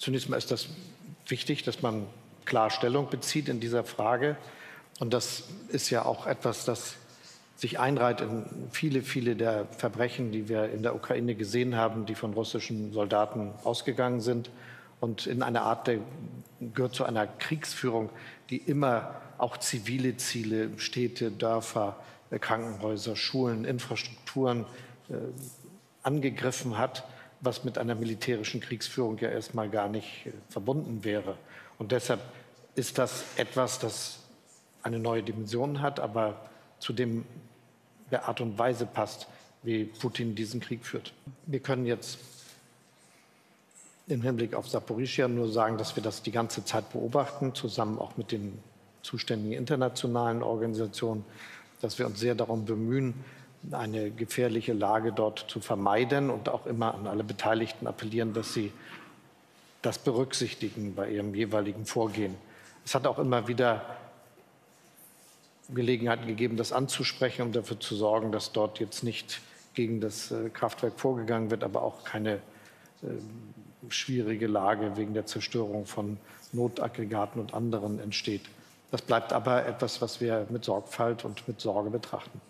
Zunächst mal ist das wichtig, dass man klar Stellung bezieht in dieser Frage. Und das ist ja auch etwas, das sich einreiht in viele, viele der Verbrechen, die wir in der Ukraine gesehen haben, die von russischen Soldaten ausgegangen sind. Und in einer Art, der gehört zu einer Kriegsführung, die immer auch zivile Ziele, Städte, Dörfer, äh, Krankenhäuser, Schulen, Infrastrukturen äh, angegriffen hat, was mit einer militärischen Kriegsführung ja erstmal gar nicht äh, verbunden wäre. Und deshalb ist das etwas, das eine neue Dimension hat, aber zu dem der Art und Weise passt, wie Putin diesen Krieg führt. Wir können jetzt im Hinblick auf Saporischia nur sagen, dass wir das die ganze Zeit beobachten, zusammen auch mit den zuständigen internationalen Organisationen, dass wir uns sehr darum bemühen, eine gefährliche Lage dort zu vermeiden und auch immer an alle Beteiligten appellieren, dass sie das berücksichtigen bei ihrem jeweiligen Vorgehen. Es hat auch immer wieder Gelegenheiten gegeben, das anzusprechen, um dafür zu sorgen, dass dort jetzt nicht gegen das äh, Kraftwerk vorgegangen wird, aber auch keine äh, schwierige Lage wegen der Zerstörung von Notaggregaten und anderen entsteht. Das bleibt aber etwas, was wir mit Sorgfalt und mit Sorge betrachten.